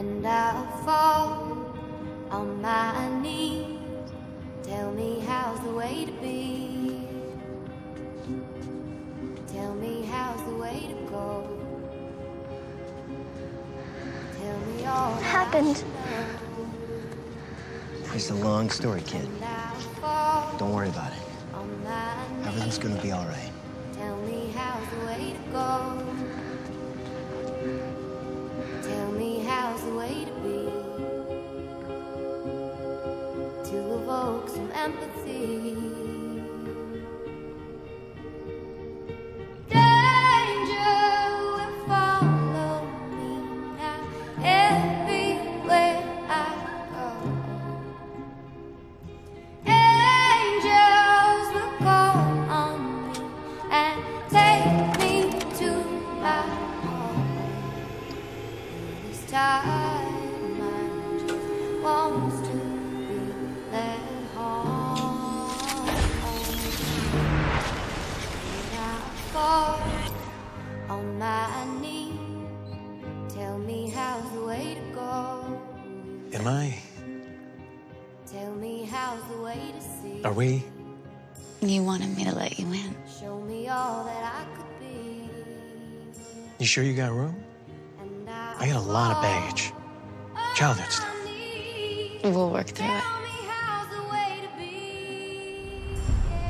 I'll fall on my knees. Tell me how's the way to be. Tell me how's the way to go. Tell me all What happened? It's a long story, kid. Don't worry about it. Everything's gonna be all right. Home. This time I just want on my knees. Tell me how's the way to go. Am I? Tell me how's the way to see. Are we? You wanted me to let you in. Show me all that I could be. You sure you got room? I got a lot of baggage. Childhood stuff. We'll work through it.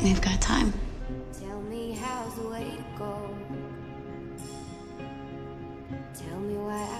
We've got time. Go. Tell me